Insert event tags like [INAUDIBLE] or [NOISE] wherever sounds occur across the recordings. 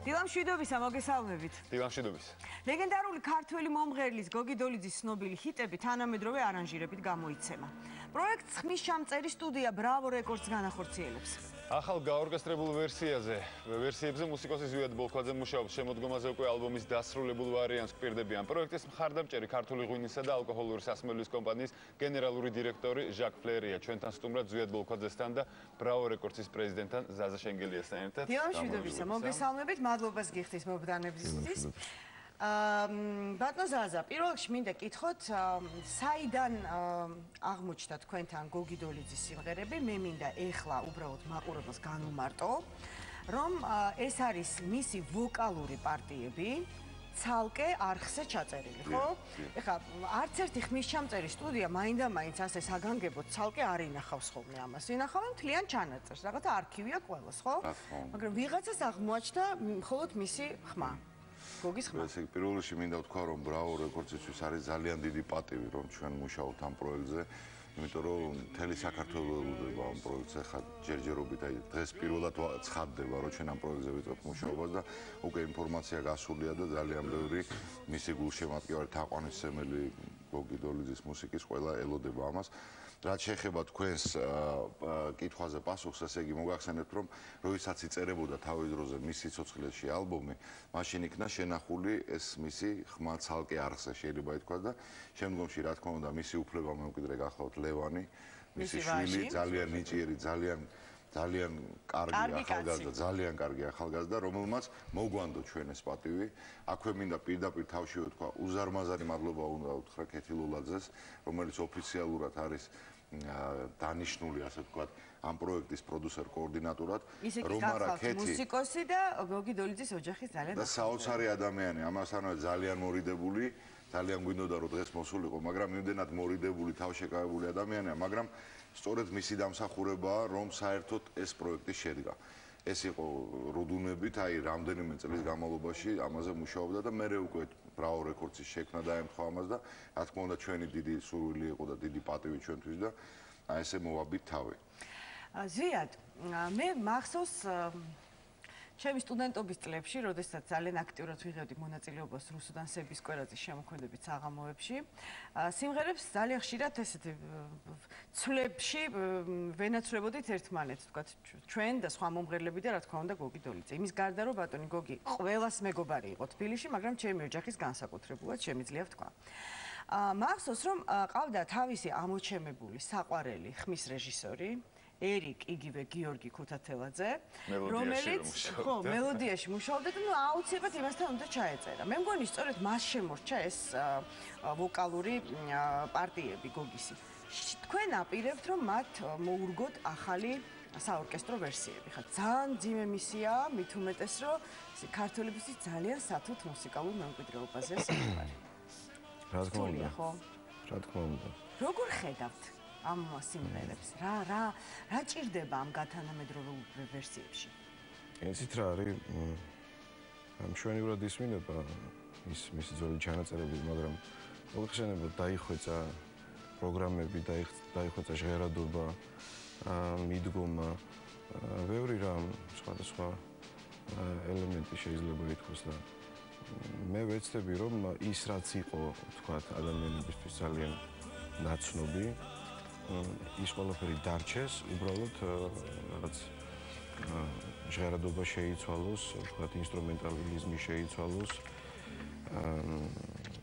დილამ შვიდობისა, მოგესალმებით. დილამ შვიდობის. ლეგენდარული ქართველი მომღერლის გოგი დოლიძის ცნობილი ჰიტები თანამედროვე არანჟირებით გამოიცემა. პროექტს ხმის ჩამწერი სტუდია ბრავო რეკორდს განახორციელებს. ახალ გაორკესტრებულ ვერსიაზე, ვერსიებზე მუსიკოსი ზვიად ბოლქვაძე მუშაობს შემოდგომაზე უკვე ალბომის დასრულებულ ვარიანტს კვირდებიან. პროექტის მხარდამჭერი ქართული ღვინისა და ალკოჰოლური სასმელის კომპანიის გენერალური დირექტორი ჟაკ ფლერია ჩვენთან სტუმრად ზვიად ბოლქვაძესთან და ბრავო რეკორდსის პრეზიდენტთან ზაზა შენგელიასთან ერთად. დილამ შვიდობისა, მოგესალმებით, მადლობას გიხდის მობდანებისთვის. აა ბატონ ზაზა, პირველ რიგში მინდა კითხოთ, საიდან აღმოჩნდა თქვენთან გოგიდოლიძის სიმღერები? მე მინდა ეხლა უბრალოდ მაყურებელს განუმარტო, რომ ეს არის მისი ვოკალური პარტიები. ცალკე არხზე ჩაწერილი, ხო? ეხლა არც ერთი ხმის ჩამწერი სტუდია მაინდა-მაინც ასე საგანგებოდ ცალკე არ ინახავს ხოლმე ამას. ინახავენ თლიან ჩანაწერს, რაღაცა არქივია ყოველს, ხო? მაგრამ ვიღაცას აღმოაჩნდა მხოლოდ მისი ხმა. გოგის ხმა. ესე პირველ რიგში მინდა ვთქვა რომ ბრავო რეკორდსისთვის არის ძალიან დიდი პატივი რომ ჩვენ მუშაობთ ამ პროექტზე. იმიტომ რომ მთელი საქართველოს ელოდება ამ პროექტზე ხა ჯერჯერობით აი დღეს პირველად ცხადდება რომ ჩვენ ამ პროექტზე ვიწყებთ მუშაობას და უკვე ინფორმაცია გასულია და ძალიან ბევრი მისი გულშემატკივარი თაყვანისმცემელი გოგი დოლიძის მუსიკის ყველა ელოდება ამას. რაც შეეხება თქვენს კითხვაზე პასუხს, ესე იგი მოგახსენებთ, რომ როდესაც იწერებოდა თავის დროზე მისი ცოცხლებში ალბომი, მაშინ იქნა შენახული ეს მისი ხმა ცალკე არხზე შეიძლება ითქვას და შემდგომში რა თქმა უნდა მისი უფლება მემკვიდრე გახლავთ ლევანი, მისი შვილი ძალიან ნიჭიერი, ძალიან ძალიან კარგი ახალგაზრდა, ძალიან კარგი ახალგაზრდა, რომელმაც მოგვანდო ჩვენ ეს პატივი. აქვე მინდა პირდაპირ თავშივე თქვა, უზარმაზარი მადლობა უნდა უთხრა ქეთილულაძეს, რომელიც ოფიციალურად არის დანიშნული, ასე ვთქვათ, ამ პროექტის პროდიუსერ კოორდინატორად, რომარა ქეთი მუსიკოსი და გოგი დოლიძის ოჯახის ძალიან და საოცარი ადამიანი, ამასთანავე ძალიან მორიდებული ძალიან გვინდოდა რომ დღეს მოსულიყო, მაგრამ იმდენად მორიდებული, თავშეკავებული ადამიანია, მაგრამ სწორედ მისი დამსახურებაა, რომ საერთოდ ეს პროექტი შედგა. ეს იყო როდუნებით, აი რამდენიმე წლის განმავლობაში ამაზე მუშაობდა და მე უკვე ბრავო რეკორდსის შექმნა დაემთხვა ამას და რა თქმა უნდა ჩვენი დიდი სურვილი იყო და დიდი პატივი ჩვენთვის და აი ესე მოვაბით თავი. ზიად, მე მახსოვს ჩემი სტუდენტობის წლებში, როდესაც ძალიან აქტიურად ვიღებდი მონაწილეობას რუსუდან სების კვერაძის შემოქმედებით საღამოებში, სიმღერებს ძალიან ხშირად ესეთი ცვლებში ვენაცვლებოდით ერთმანეთს, თქვა ჩვენ და სხვა მომღერლები და რა თქმა უნდა გოგი დოლიძე. იმის გარდა რომ ბატონი გოგი ყველას მეგობარი იყო თბილისში, მაგრამ ჩემი ოჯახის განსაკუთრებულად შემიძლია ვთქვა. მახსოვს რომ ყავდა თავისი ამოჩემებული საყვარელი ხმის რეჟისორი ერიკ იგივე გიორგი ქუთათელაძე რომელიც ხო მელოდიაში მუშაობდა და აუცილებლად იმასთან უნდა ჩაეწერა. მე მგონი სწორედ მას შემორჩა ეს ვოკალური პარტიები გოგისი. თქვენ აპირებთ რომ მათ მოურგოთ ახალი საორკესტრო ვერსიები. ხა ძალიან ძიმე მისია. მით უმეტეს რომ ქართველებისთვის ძალიან სათუთ მუსიკალურ მემკვიდრეობაზე [COUGHS] საუბარი. რა თქმა უნდა. ხო? რა თქმა უნდა. როგორ ხედავთ ამ სიმღერებს? რა რა რა ჭირდება ამ გათანამედროვე ვერსიებში? ესეთ რა არის? ამშვენივრად ისმინება ის მისი ძველი ჩანაწერები, მაგრამ მოიხსენებოდ დაიხვეწა პროგრამები, დაიხვეწა ჟღერადობა, მიდგომა, ბევრი რამ სხვადასხვა ელემენტი შეიძლება ითქვას და მე ვეცდები რომ ის რაც იყო თქვა ადამიანებისთვის ძალიან ნაცნობი ის ყველაფერი დარჩეს, უბრალოდ რაღაც ჟღერადობა შეიცვალოს, ვთქვათ, ინსტრუმენტალიზმი შეიცვალოს,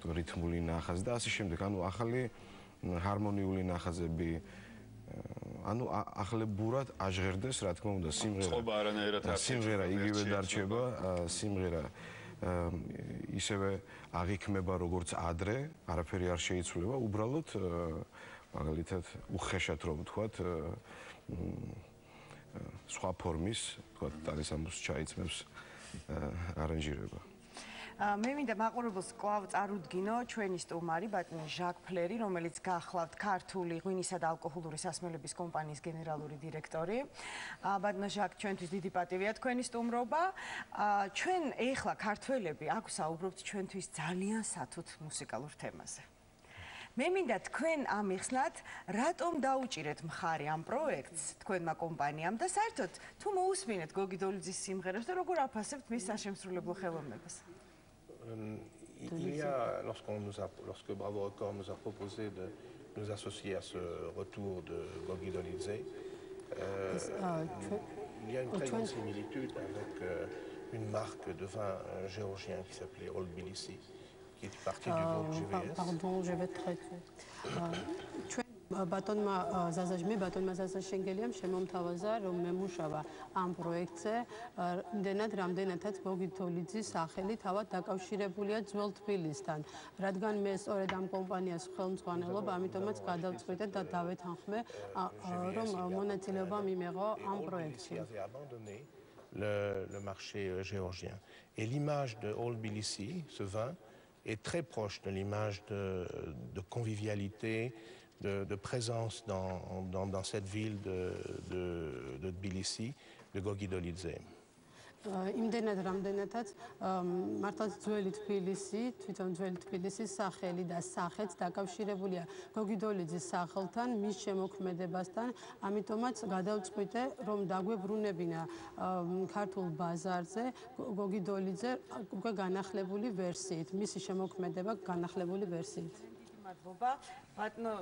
რითმული ნახაზი და ასე შემდეგ. ანუ ახალი ჰარმონიული ნახაზები ანუ ახლებურად აჟღერდეს, რა თქმა უნდა, სიმღერა. ხო, არანაირად არ სიმღერა იგივე დარჩება, სიმღერა ისევე აღიქმება როგორც ადრე, არაფერი არ შეიცვლება, უბრალოდ მაგალითად უხეშად რომ ვთქვათ სხვა ფორმის ვთქვათ ტალისამბოს ჩაიწმებს არანჟირება. მე მინდა მაყურებელს კლავ წარუდგინო. ჩვენი სტუმარი ბატონი ჟაკ ფლერი რომელიც გახლავთ ქართული ღვინისა და ალკოჰოლური სასმელების კომპანიის გენერალური დირექტორი. ბატონო ჟაკ ჩვენთვის დიდი პატივია თქვენი სტუმრობა. ჩვენ ეხლა ქართველები აქვს საუბრობთ ჩვენთვის ძალიან სათუთ მუსიკალურ თემაზე მე მინდა თქვენ ამიხსნათ, რატომ დაუჭირეთ მხარი ამ პროექტს თქვენმა კომპანიამ და საერთოდ თუ მოусმინეთ გოგი დოლიძის სიმღერებს და როგორ აფასებთ მის საშემსრულებლო ხელოვნებას? Il y a, lorsqu'on nous a, lorsque Bravo Record nous a proposé de nous associer à ce retour de Gogi Dolidze, euh, il y a une très grande similitude avec euh, une marque de vin géorgien qui s'appelait Old Tbilisi, Pardon, je vais traiter. ბატონმა ზაზაჟმე ბატონმა ზაზაშენგელიამ შემომთავაზა რომ მემუშავა ამ პროექტზე. იმდენად რამდენადაც გოგითოლიძის სახელი თავად დაკავშირებულია ძველ თბილისთან. რადგან მე სწორედ ამ კომპანიას ხელმძღვანელობ ამიტომაც გადავწყვიტე და დავეთანხმე რომ მონაწილეობა მიმეღო ამ პროექტში. le le marché géorgien. Et l'image de Old Tbilisi ce vin est très proche de l'image de convivialité de, présence dans, cette ville de, de, de Tbilissi. იმდენად რამდენადაც მართლაც ძველი თბილისი, თვითონ ძველი თბილისის სახელი და სახეც დაკავშირებულია გოგიდოლიძის სახელთან, მის შემოქმედებასთან, ამიტომაც გადავწყვიტე, რომ დაგვებრუნებინა ქართულ ბაზარზე გოგიდოლიძე უკვე განახლებული ვერსიით, მისი შემოქმედება განახლებული ვერსიით. მადლობა. ბატონო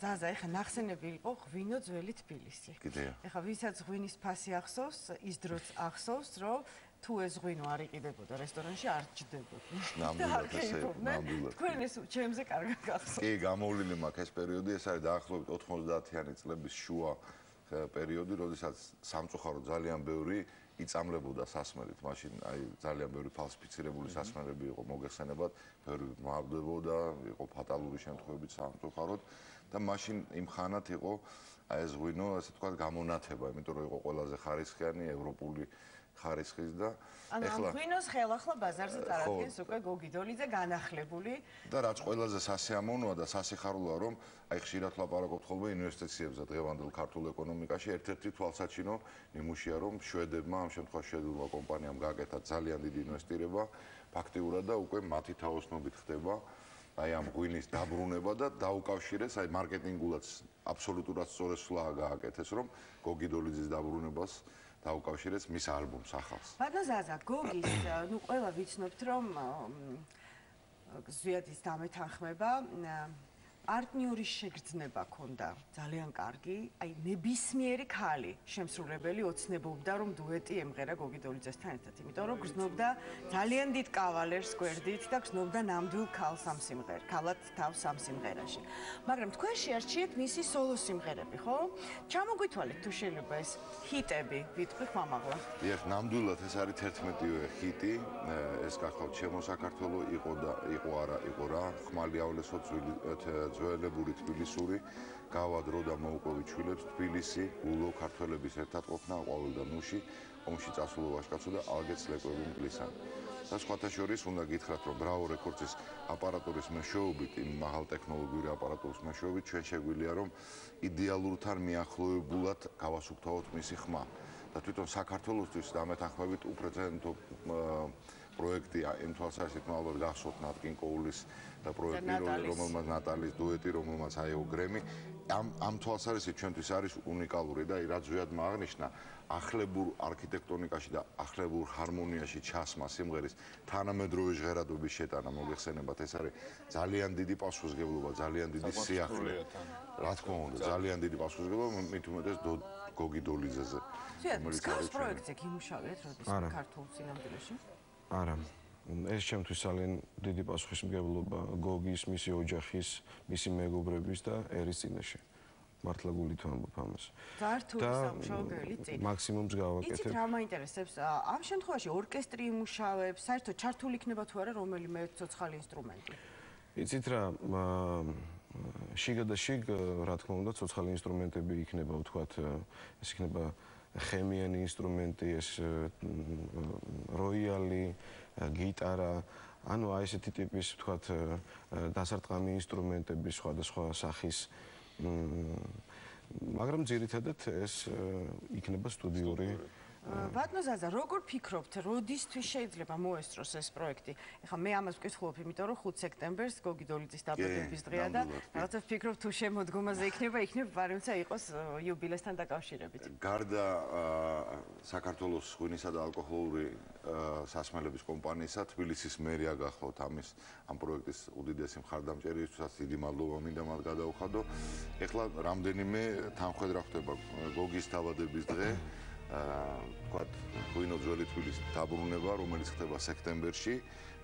ზაზა, ეხა ნახსენები იყო ღვინო ძველი თბილისი. კიდეა. ეხა ვისაც ღვინის ფასი ახსოვს, ის დროც ახსოვს, რომ თუ ეს ღვინო არ იყიდებოდა რესტორანში, არ ჭდებოდა. [LAUGHS] ნამდვილად ესე, ნამდვილად. თქვენ ეს ჩემზე კარგად გახსოვს. კი, გამოვლილი მაქვს ეს პერიოდი, ეს არის დაახლოებით 90-იანი წლების შუა პერიოდი, როდესაც სამწუხარო ძალიან ბევრი იწამლებოდა სასმელით, მაშინ აი ძალიან ბევრი ფალსიფიცირებული სასმელები იყო მოგეხსენებათ, ბევრი მავდებოდა, იყო ფატალური შემთხვევები სამწუხაროდ და მაშინ იმ ხანათ იყო აი ეს ღვინო, ასე თქვა გამონათება, იმიტომ რომ იყო ყველაზე ხარისხიანი ევროპული ხარისხის და ეხლა ღვინოს ხელახლა ბაზარზე წარადგენს უკვე გოგი დოლიძე განახლებული. და რაც ყველაზე სასიამოვნოა და სასიხარულოა რომ აი ხშირად ლაპარაკობთ ხოლმე ინვესტიციებზე დღევანდელ ქართულ ეკონომიკაში. ერთ-ერთი თვალსაჩინო ნიმუშია რომ შვედებმა ამ შემთხვევაში შვედურმა კომპანიამ გააკეთა ძალიან დიდი ინვესტირება ფაქტიურად და უკვე მათი თაოსნობით ხდება. აი ამ ღვინის დაბრუნება და დაუკავშირეს აი მარკეტინგულად აბსოლუტურად სწორესვლა გააკეთეს რომ გოგი დოლიძის დაბრუნებას დაუკავშირეს მის ალბომს ახალს. ბატონ ზაზა, გოგის, [COUGHS] ნუ ყველა ვიცნობთ რომ ზვიადის დამეთანხმება პარტნიორის შეგრძნება ქონდა ძალიან კარგი, აი ნებისმიერი ქალი შემსრულებელი ოცნებობდა რომ დუეტი ემღერა გოგიდოლიძესთან ერთად, იმიტომ რომ გრძნობდა ძალიან დიდ კავალერს გვერდით და გრძნობდა ნამდვილ ქალს ამ სიმღერ, ქალად თავს ამ სიმღერაში. მაგრამ თქვენ შეარჩიეთ მისი სოლო სიმღერები, ხო? ჩამოგვითვალეთ თუ შეიძლება ეს ჰიტები, ვიტყვი ხმამაღლა. დიახ, ნამდვილად ეს არის 11-ვე ჰიტი, ეს გახლავთ ჩემო საქართველო იყო და იყო არა, იყო რა, ხმალი ავლესო წვილი ძველებური თბილისური გავადრო და მოუყვევი ჩვილებს თბილისი გულო ქართველების ერთად ყოფნა ყვავილ და ნუში ომში წასულო ვაშკაცო და ალგეც ლეკვები მკლისან და სხვათა შორის უნდა გითხრათ რომ ბრავო რეკორდსის აპარატურის მეშვეობით იმ მაღალ ტექნოლოგიური აპარატურის მეშვეობით ჩვენ შეგვიძლია რომ იდეალურთან მიახლოებულად გავასუფთავოთ მისი ხმა. და თვითონ საქართველოსთვის დამეთანხმებით უპრეცედენტო პროექტი იმ თვალსაზრისით ალბათ გახსოვთ ნატკინ კოულის და პროექტი რომელმაც ნატალის დუეტი რომელმაც აიღო გრემი. ამ ამ თვალსაზრისით ჩვენთვის არის უნიკალური და რაც ზუსტად მაგნიშნა ახლებურ არქიტექტონიკაში და ახლებურ ჰარმონიაში ჩასმა სიმღერის თანამედროვე ჟღერადობის შეტანა. მოგეხსენებათ ეს არის ძალიან დიდი პასუხისგებლობა ძალიან დიდი სიახლე. რა თქმა უნდა ძალიან. დიდი პასუხისგებლობა. მით უმეტეს გოგი დოლიძეზე რომელიც არის პროექტზე გიმუშავეთ როდის ქართულ სინამდვილეში არა ეს ჩემთვის ძალიან დიდი პასუხისმგებლობა გოგის, მისი ოჯახის, მისი მეგობრების და ერის წინაშე. მართლა გულით ვამბობ ამას. და სამშობელი წინ. მაქსიმუმს გავაკეთებ. იცით რა მაინტერესებს? ამ შემთხვევაში ორკესტრი იმუშავებს, საერთოდ ჩართული იქნება თუ არა რომელიმე ცოცხალი ინსტრუმენტი? იცით რა, შიგა და შიგ, რა თქმა უნდა, ცოცხალი ინსტრუმენტები იქნება, ვთქვათ, ეს იქნება ხემიანი ინსტრუმენტი, ეს როიალი, გიტარა, ანუ აი ესეთი ტიპის, ვთქვათ, დასარტყამი ინსტრუმენტები სხვადასხვა სახის მაგრამ ძირითადად ეს იქნება სტუდიური ბატონო ზაზა, როგორ ფიქრობთ, როდისთვის შეიძლება მოესწროს ეს პროექტი? ეხლა მე ამას ვკითხულობ, იმიტომ რომ 5 სექტემბერს გოგი დოლიძის დაბადების დღეა და რაღაცა ფიქრობ თუ შემოდგომაზე იქნება, იქნება პარემცა იყოს იუბილესთან დაკავშირებით. გარდა საქართველოს ღვინისა და ალკოჰოლური სასმელების კომპანიისა, თბილისის მერია გახლავთ ამის ამ პროექტის უდიდესი მხარდამჭერისთვის დიდი მადლობა მინდა მათ გადაუხადო. ეხლა რამდენიმე თანხმედრა ხდება გოგის დაბადების დღე. ვთქვათ, ღვინო ძველი თბილისის დაბრუნება, რომელიც ხდება სექტემბერში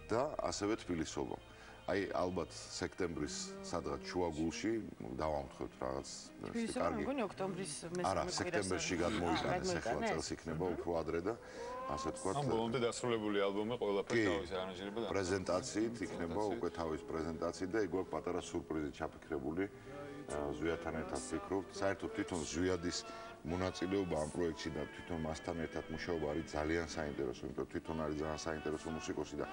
და ასევე თბილისობა. აი ალბათ სექტემბრის სადღაც შუაგულში დავამთხევთ რაღაც კარგი. გონი ოქტომბრის მესამე კვირაში. არა, სექტემბერში გადმოიტანეს ახლა წელს იქნება უფრო ადრე და ასე ვთქვათ. ამ ბოლომდე დასრულებული ალბომი ყველაფერი თავის არანჟირება და პრეზენტაციით იქნება უკვე თავის პრეზენტაციით და ეგ გვაქვს პატარა სურპრიზი ჩაფიქრებული. ზვიათთან ერთად ვფიქრობთ, საერთოდ თვითონ ზვიადის მონაწილეობა ამ პროექტში და თვითონ მასთან ერთად მუშაობა არის ძალიან საინტერესო, იმიტომ თვითონ არის ძალიან საინტერესო მუსიკოსი და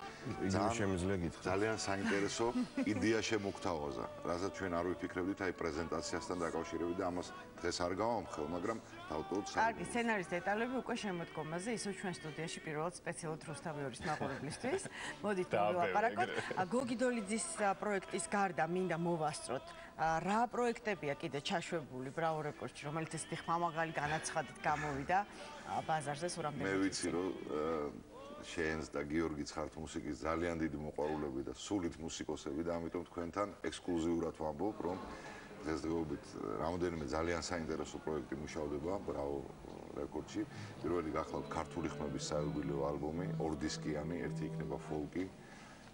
ძალიან შემიძლია გითხრათ. ძალიან საინტერესო იდეა შემოგთავაზა, რასაც ჩვენ არ ვიფიქრებდით აი პრეზენტაციასთან დაკავშირებით და ამას დღეს არ გავამხელ, მაგრამ თავდაუთ საერთოდ. კარგი, სცენარის დეტალები უკვე შემოდგომაზე, ისო ჩვენ სტუდიაში პირველად სპეციალურად რუსთავიორის მაყურებლისთვის. [LAUGHS] მოდით ვილაპარაკოთ. გოგი დოლიძის პროექტის გარდა მინდა მოვასწროთ რა პროექტებია კიდე ჩაშვებული ბრავო რეკორდში, რომელიც ესეთი ხმამაღალი განაცხადით გამოვიდა ბაზარზე სულ რამდენი მე ვიცი რომ შენს და გიორგის ხართ მუსიკის ძალიან დიდი მოყვარულები და სულით მუსიკოსები და ამიტომ თქვენთან ექსკლუზიურად ვამბობ რომ დღესდღეობით რამოდენიმე ძალიან საინტერესო პროექტი მუშავდება ბრავო რეკორდში. პირველი გახლავთ ქართული ხმების საიუბილეო ალბომი ორ დისკიანი ერთი იქნება ფოლკი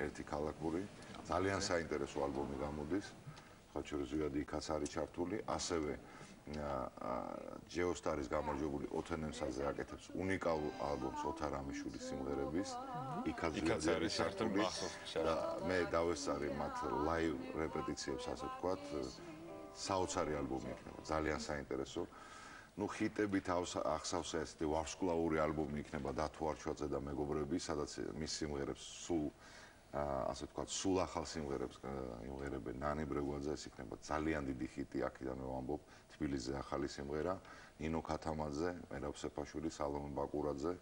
ერთი ქალაქური. ძალიან საინტერესო ალბომი გამოდის. ხაჩურზიადი იქაც არის ჩართული, ასევე ჯეოსტარის გამარჯვებული ოთენემსაზე აკეთებს უნიკალურ ალბომს ოთარამიშვილის სიმღერების. იქაც არის ჩართული. და მე დავესწარი მათ ლაივ რეპეტიციებს, ასე ვთქვათ, საოცარი ალბომი იქნება, ძალიან საინტერესო. ну ჰიტებით ახსავსა ესეთი ვარსკვლავური ალბომი იქნება დათო არჩვაძე და მეგობრები, სადაც მის სიმღერებს სულ ასე ვთქვათ, სულ ახალ სიმღერებს იმღერებენ ნანი ბრეგვაძე, ეს იქნება ძალიან დიდი ჰიტი, აქედან მე ვამბობ, თბილისზე ახალი სიმღერა, ნინო ქათამაძე, მერაბ სეფაშვილი, სალომე ბაკურაძე,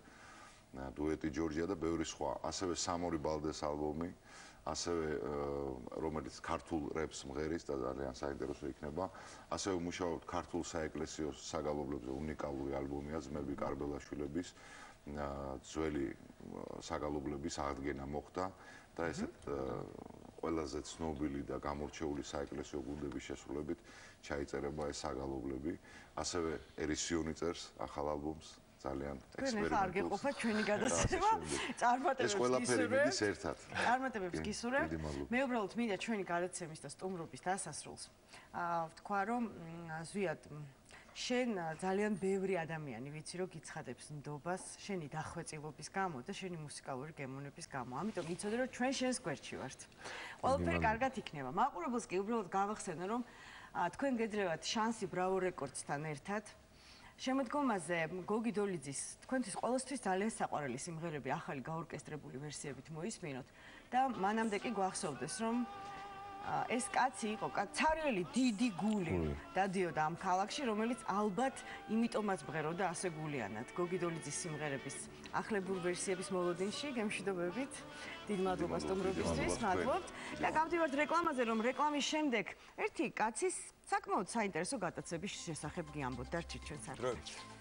დუეტი ჯორჯია და ბევრი სხვა. ასევე სამორი ბალდეს ალბომი, ასევე რომელიც ქართულ რეპს მღერის და ძალიან საინტერესო იქნება. ასევე მუშაობთ ქართულ საეკლესიო საგალობლებზე უნიკალური ალბომია ძმები კარბელაშვილების ძველი საგალობლების აღდგენა მოხდა. და ესეთ ყველაზე ცნობილი და გამორჩეული საეკლესიო გუნდების შესრულებით ჩაიწერება ეს საგალობლები. ასევე ერისიონი წერს ახალ ალბომს ძალიან ექსპერიმენტულ. ჩვენ არ გეყოფა ჩვენი [LAUGHS] გადაცემა. წარმატებებს ეს ყველაფერი მიდის ერთად. წარმატებებს გისურვებ. მე უბრალოდ მინდა ჩვენი გადაცემის და სტუმრობის დასასრულს. აა ვთქვა რომ ზვიად შენ ძალიან ბევრი ადამიანი ვიცი რომ გიცხადებს ნდობას შენი დახვეწილობის გამო და შენი მუსიკალური გემოვნების გამო. ამიტომ იცოდე რომ ჩვენ შენს გვერდში ვართ. ყველაფერი კარგად იქნება. მაყურებელს კი უბრალოდ გავახსენო რომ თქვენ გეძრევათ შანსი ბრავო რეკორდსთან ერთად. შემოდგომაზე გოგი დოლიძის თქვენთვის ყოველთვის ძალიან საყვარელი სიმღერები ახალი გაორკესტრებული ვერსიებით მოისმინოთ და მანამდე კი გვახსოვდეს რომ ეს კაცი იყო კაცარიელი დიდი გული დადიოდა ამ ქალაქში რომელიც ალბათ იმიტომაც მღეროდა ასე გულიანად. გოგი დოლიძის სიმღერების ახლებურ ვერსიების მოლოდინში გემშვიდობებით დიდ მადლობას სტუმრობისთვის მადლობთ. და გავდივართ რეკლამაზე რომ რეკლამის შემდეგ ერთი კაცის საკმაოდ საინტერესო გადაცემის შესახებ გიამბოთ. და რჩით ჩვენ საერთოდ